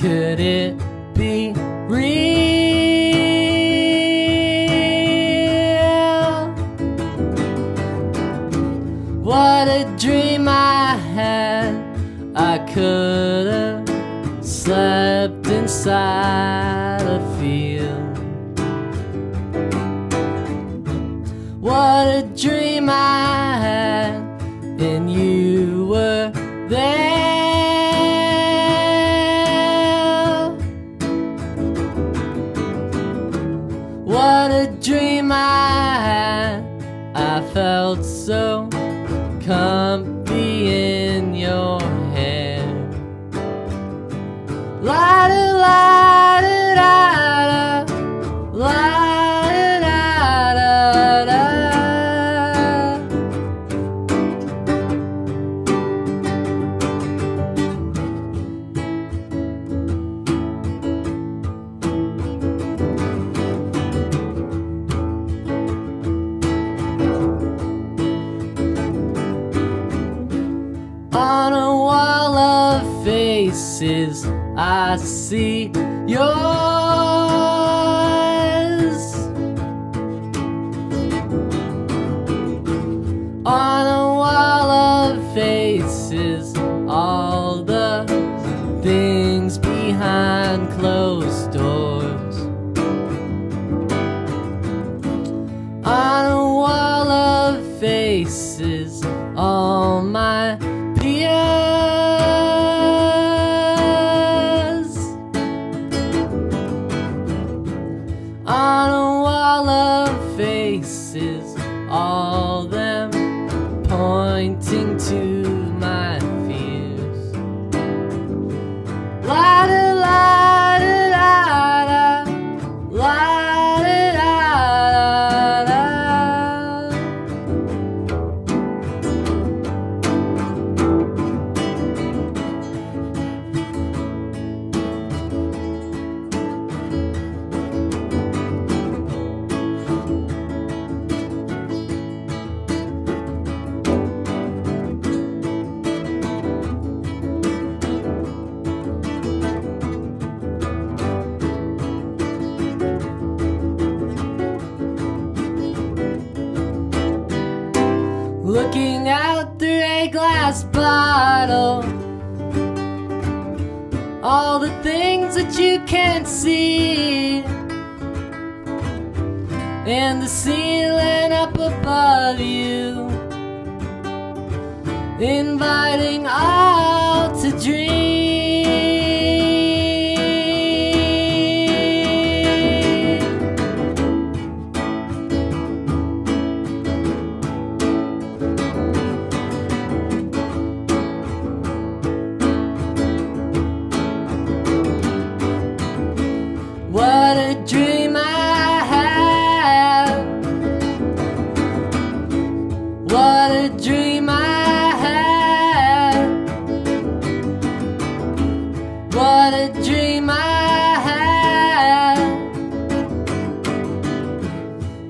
Could it be real? What a dream I had. I could have slept inside a field. What a dream I had, and you were there. A dream I had. I felt so comfy faces, I see yours. On a wall of faces, all the things behind closed doors. On a wall of faces, all On a wall of faces, all Looking out through a glass bottle. All the things that you can't see. And the ceiling up above you. Inviting all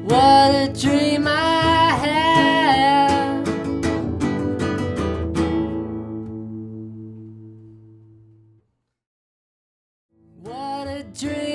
What a dream I had. What a dream